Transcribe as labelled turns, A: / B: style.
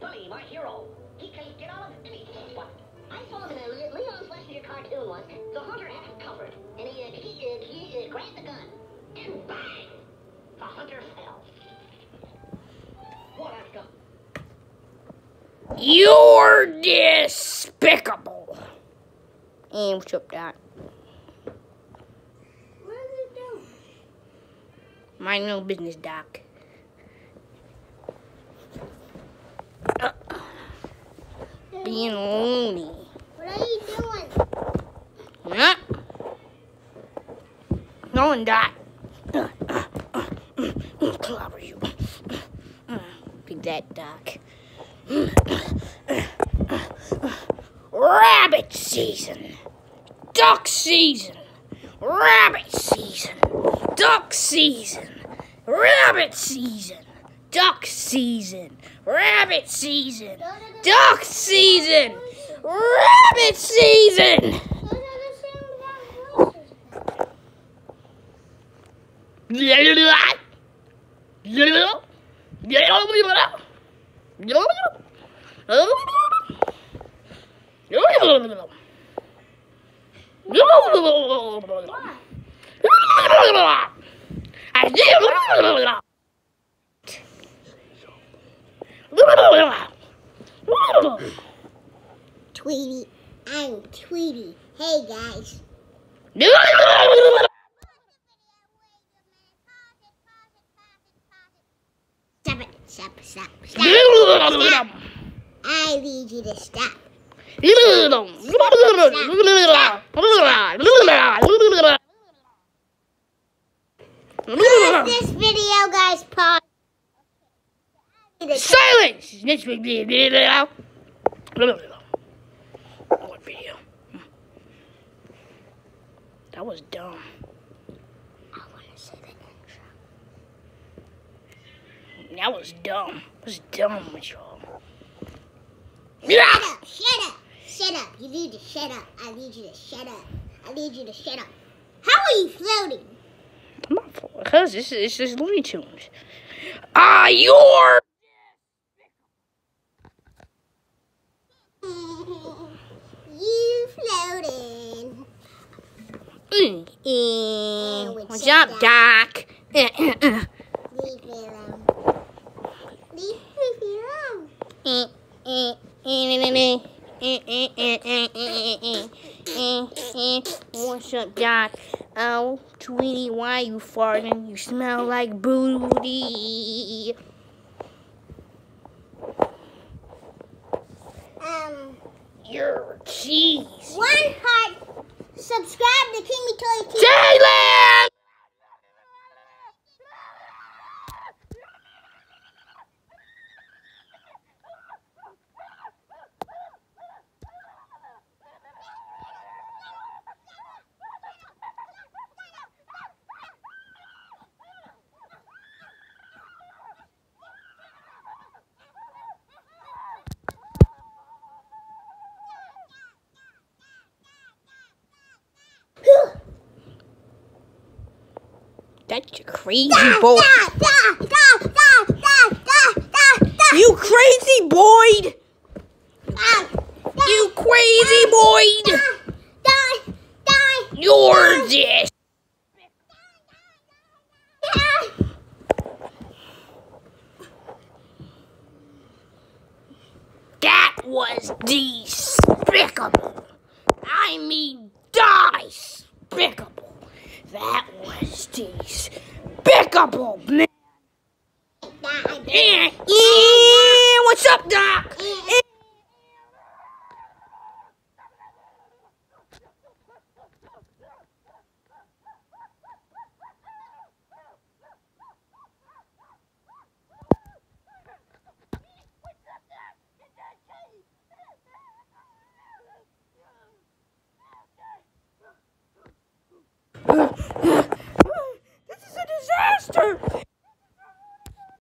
A: Bugs Bunny, my hero. He can't get out of anything. But I saw him in a Le- Leon's Lecture cartoon once. The hunter had it covered, and he, uh, he, uh, he uh, grabbed the gun, and bang! The hunter fell. What a gun.
B: You're despicable. And what's up, Doc?
C: What did it do?
B: Mind no business, Doc. Being loony.
C: What are you doing?
B: Huh? No one died. Clobber you. Be that Doc. Rabbit season. Duck season. Rabbit season. Duck season. Rabbit season. Duck season. Rabbit season. Duck season. Rabbit season
C: are the same exact voices. Tweety, I'm Tweety. Hey guys. Stop it. Stop, stop, stop. I need you to stop. Pause this video, guys. Pause.
B: Silence! Next video. What video? That was dumb.
C: I want to the intro.
B: That was dumb. That was dumb, y'all.
C: Shut up! Shut up! Shut up! You need to shut up. I need you to shut up. I need you to shut up. How are you floating?
B: I'm not for because this is this is Looney Tunes. Ah, you're
C: you floating.
B: Mm. Jump, Doc.
C: Leave me alone.
B: What's up, Doc? Oh, Tweety, why you farting? You smell like booty. Cheese.
C: one heart. Subscribe to Kimmy Toy TV.
B: Jalen! such a crazy boy. You crazy
C: Boyd!
B: You crazy
C: Boyd!
B: You're this. That was despicable. I mean, despicable. That was. Beasties. Back up, old man.
C: Yeah,
B: eh, eh, what's up, Doc?